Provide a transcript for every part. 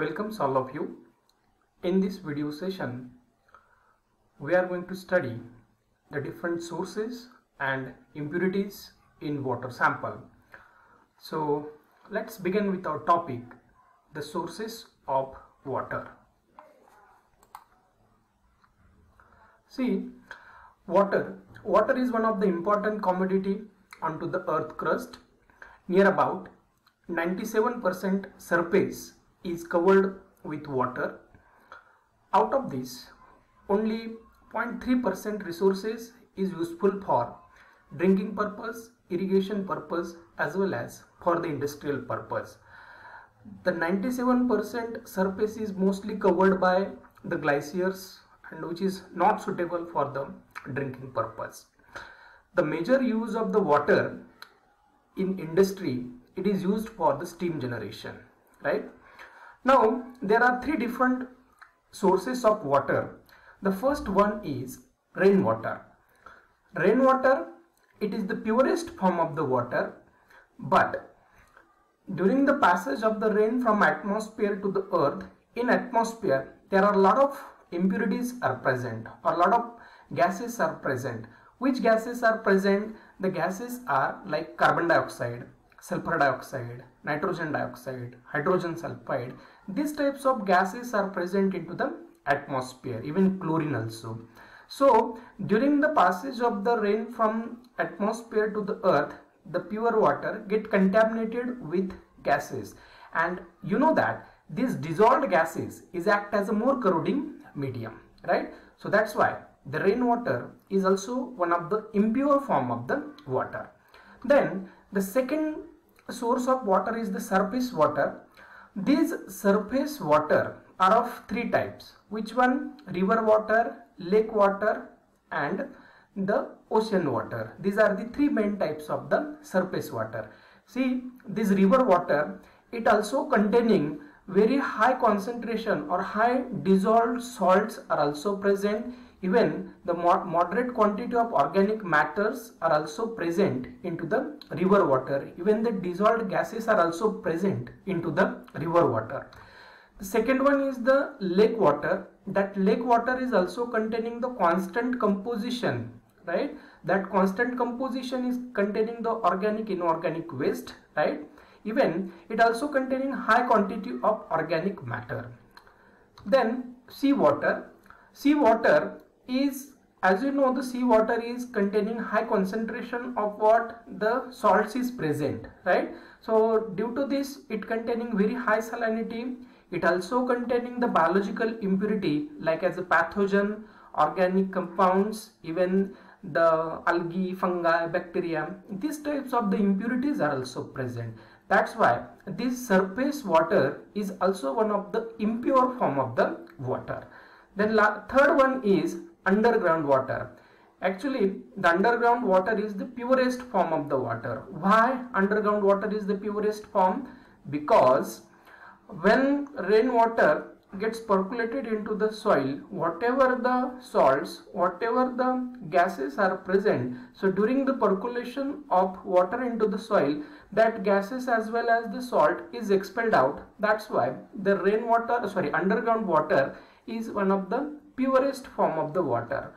Welcomes all of you. In this video session, we are going to study the different sources and impurities in water sample. So let's begin with our topic, the sources of water. See, water. Water is one of the important commodity onto the earth crust. Near about 97% surface is covered with water. Out of this, only 0.3% resources is useful for drinking purpose, irrigation purpose as well as for the industrial purpose. The 97% surface is mostly covered by the glaciers and which is not suitable for the drinking purpose. The major use of the water in industry it is used for the steam generation right now there are three different sources of water. The first one is rainwater. Rainwater it is the purest form of the water but during the passage of the rain from atmosphere to the earth in atmosphere there are a lot of impurities are present or a lot of gases are present. Which gases are present? The gases are like carbon dioxide sulfur dioxide nitrogen dioxide hydrogen sulfide. These types of gases are present into the atmosphere even chlorine also. So during the passage of the rain from atmosphere to the earth the pure water get contaminated with gases. And you know that these dissolved gases is act as a more corroding medium right? So that's why the rainwater is also one of the impure form of the water. Then the second source of water is the surface water. These surface water are of three types. Which one? River water lake water and the ocean water. These are the three main types of the surface water. See this river water it also containing very high concentration or high dissolved salts are also present even the moderate quantity of organic matters are also present into the river water. Even the dissolved gases are also present into the river water. The second one is the lake water. That lake water is also containing the constant composition right? That constant composition is containing the organic inorganic waste right? Even it also containing high quantity of organic matter. Then seawater. Seawater is as you know the seawater is containing high concentration of what? The salts is present right? So due to this it containing very high salinity. It also containing the biological impurity like as a pathogen organic compounds even the algae fungi bacteria. These types of the impurities are also present. That's why this surface water is also one of the impure form of the water. Then third one is underground water. Actually, the underground water is the purest form of the water. Why underground water is the purest form? Because when rainwater gets percolated into the soil whatever the salts whatever the gases are present so during the percolation of water into the soil that gases as well as the salt is expelled out that's why the rainwater sorry underground water is one of the purest form of the water.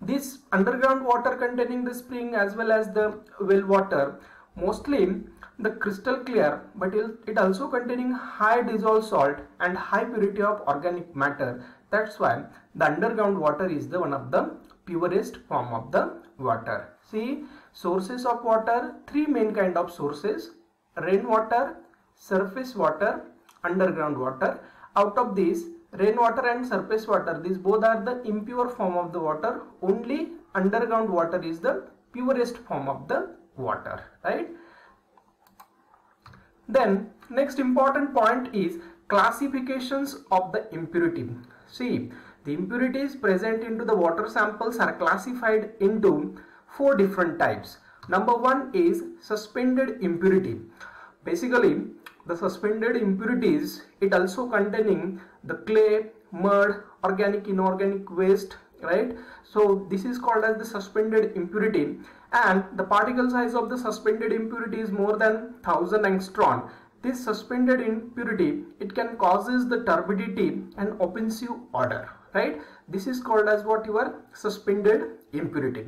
This underground water containing the spring as well as the well water mostly the crystal clear but it also containing high dissolved salt and high purity of organic matter. That's why the underground water is the one of the purest form of the water. See sources of water three main kind of sources. Rainwater surface water underground water out of these rainwater and surface water these both are the impure form of the water only underground water is the purest form of the water right then next important point is classifications of the impurity. See the impurities present into the water samples are classified into four different types. Number one is suspended impurity. Basically the suspended impurities it also containing the clay, mud, organic inorganic waste right? So this is called as the suspended impurity. And the particle size of the suspended impurity is more than 1000 angstrom this suspended impurity it can causes the turbidity and offensive odor right? This is called as what your suspended impurity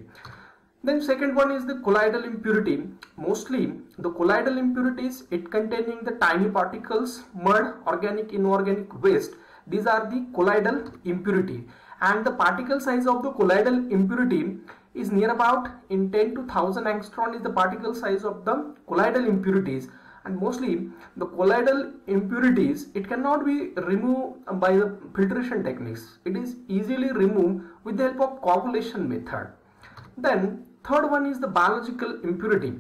then second one is the colloidal impurity. Mostly the colloidal impurities it containing the tiny particles mud organic inorganic waste. These are the colloidal impurity. And the particle size of the colloidal impurity is near about in 10 to 1000 angstrom is the particle size of the colloidal impurities. And mostly the colloidal impurities it cannot be removed by the filtration techniques. It is easily removed with the help of coagulation method. Then third one is the biological impurity.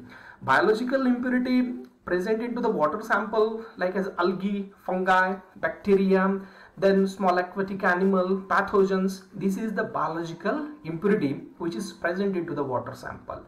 Biological impurity present into the water sample like as algae fungi bacteria then small aquatic animal pathogens. This is the biological impurity which is present into the water sample.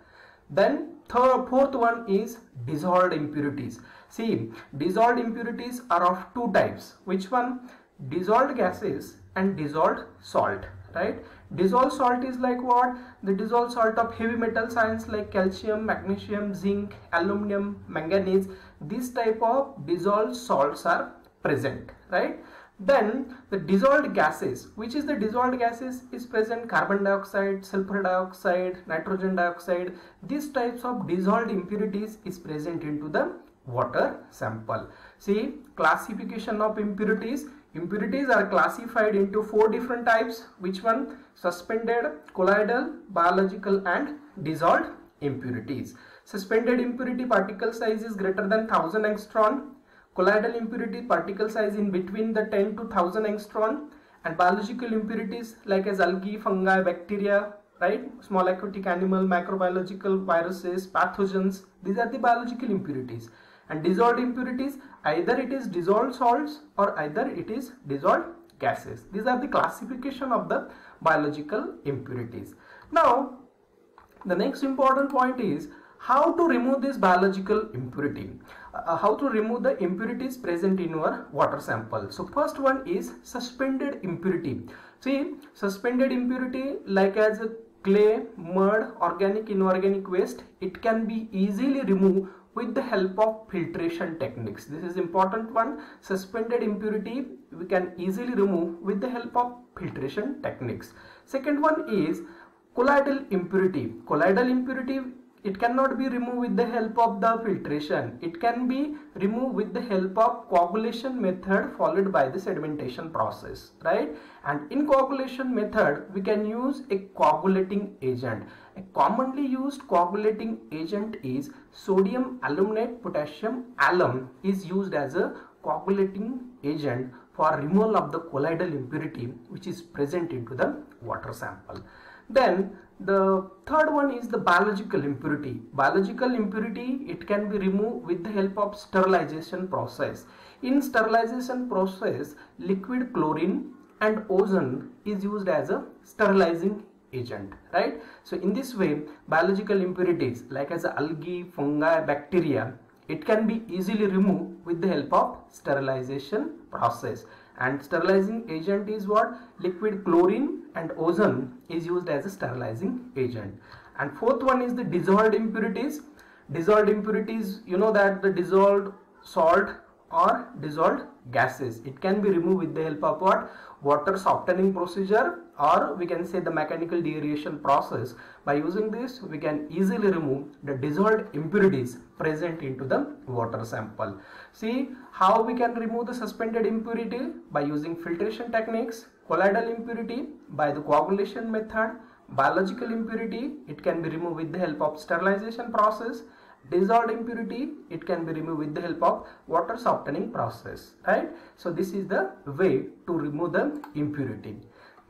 Then third fourth one is dissolved impurities. See dissolved impurities are of two types. Which one? Dissolved gases and dissolved salt right dissolved salt is like what the dissolved salt of heavy metal ions like calcium magnesium zinc aluminum manganese this type of dissolved salts are present right then the dissolved gases, which is the dissolved gases is present carbon dioxide, sulfur dioxide, nitrogen dioxide. These types of dissolved impurities is present into the water sample. See classification of impurities. Impurities are classified into four different types. Which one? Suspended, colloidal, biological and dissolved impurities. Suspended impurity particle size is greater than 1000 angstrom colloidal impurity particle size in between the 10 to 1000 angstrom and biological impurities like as algae, fungi, bacteria, right? Small aquatic animal, microbiological viruses, pathogens. These are the biological impurities. And dissolved impurities, either it is dissolved salts or either it is dissolved gases. These are the classification of the biological impurities. Now, the next important point is how to remove this biological impurity uh, how to remove the impurities present in your water sample so first one is suspended impurity see suspended impurity like as clay mud organic inorganic waste it can be easily removed with the help of filtration techniques. This is important one. Suspended impurity we can easily remove with the help of filtration techniques. Second one is colloidal impurity. Colloidal impurity it cannot be removed with the help of the filtration. It can be removed with the help of coagulation method followed by the sedimentation process right? And in coagulation method we can use a coagulating agent. A commonly used coagulating agent is sodium aluminate potassium alum is used as a coagulating agent for removal of the colloidal impurity which is present into the water sample then the third one is the biological impurity. Biological impurity, it can be removed with the help of sterilization process. In sterilization process, liquid chlorine and ozone is used as a sterilizing agent, right? So in this way, biological impurities like as algae, fungi, bacteria, it can be easily removed with the help of sterilization process and sterilizing agent is what? Liquid chlorine and ozone is used as a sterilizing agent. And fourth one is the dissolved impurities. Dissolved impurities you know that the dissolved salt or dissolved gases it can be removed with the help of what? Water softening procedure or we can say the mechanical deaeration process. By using this we can easily remove the dissolved impurities present into the water sample. See how we can remove the suspended impurity? By using filtration techniques colloidal impurity by the coagulation method biological impurity it can be removed with the help of sterilization process. Dissolved impurity it can be removed with the help of water softening process right? So this is the way to remove the impurity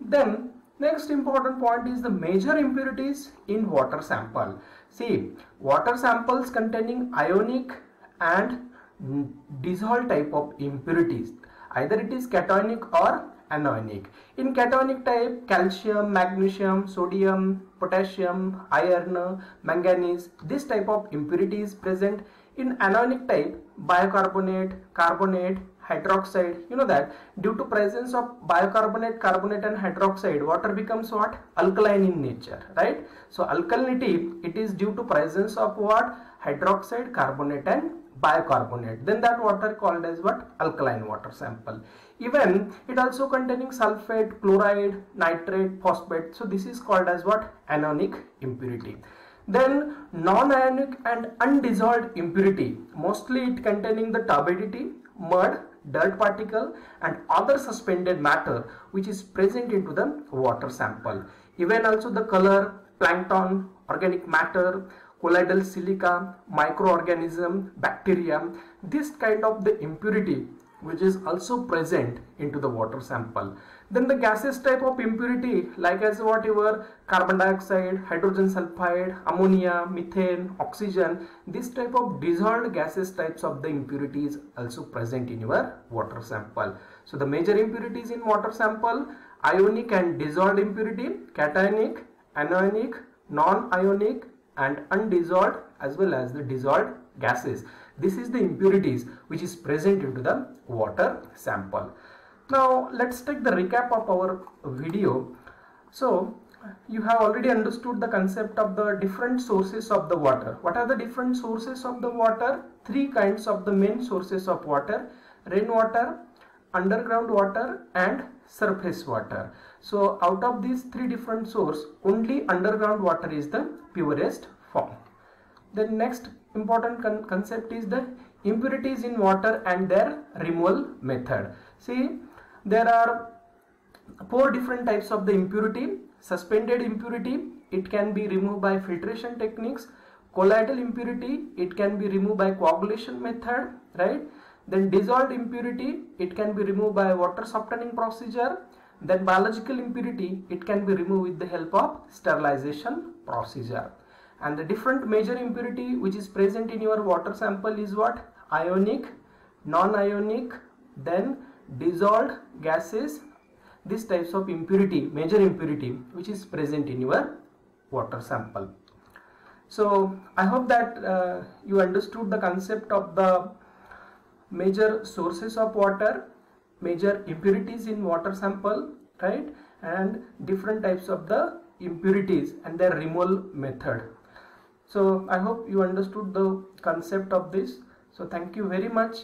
then next important point is the major impurities in water sample see water samples containing ionic and dissolved type of impurities either it is cationic or anionic. In cationic type, calcium, magnesium, sodium, potassium, iron, manganese, this type of impurity is present. In anionic type, bicarbonate, carbonate, hydroxide, you know that? Due to presence of bicarbonate, carbonate and hydroxide, water becomes what? Alkaline in nature, right? So alkalinity, it is due to presence of what? Hydroxide, carbonate and bicarbonate then that water called as what? Alkaline water sample. Even it also containing sulfate chloride nitrate phosphate. So this is called as what? Anionic impurity. Then non-ionic and undissolved impurity. Mostly it containing the turbidity mud dirt particle and other suspended matter which is present into the water sample even also the color plankton organic matter colloidal silica, microorganism, bacteria, this kind of the impurity which is also present into the water sample. Then the gaseous type of impurity like as whatever carbon dioxide, hydrogen sulfide, ammonia, methane, oxygen, this type of dissolved gaseous types of the impurities also present in your water sample. So the major impurities in water sample ionic and dissolved impurity, cationic, anionic, non-ionic and undissolved as well as the dissolved gases. This is the impurities which is present into the water sample. Now let's take the recap of our video. So you have already understood the concept of the different sources of the water. What are the different sources of the water? Three kinds of the main sources of water. Rainwater, underground water and surface water. So out of these three different source, only underground water is the purest form. The next important con concept is the impurities in water and their removal method. See, there are four different types of the impurity. Suspended impurity, it can be removed by filtration techniques. Colloidal impurity, it can be removed by coagulation method, right? Then dissolved impurity, it can be removed by water softening procedure then biological impurity, it can be removed with the help of sterilization procedure. And the different major impurity which is present in your water sample is what? Ionic, non-ionic, then dissolved gases, these types of impurity, major impurity which is present in your water sample. So I hope that uh, you understood the concept of the major sources of water major impurities in water sample right? And different types of the impurities and their removal method. So i hope you understood the concept of this. So thank you very much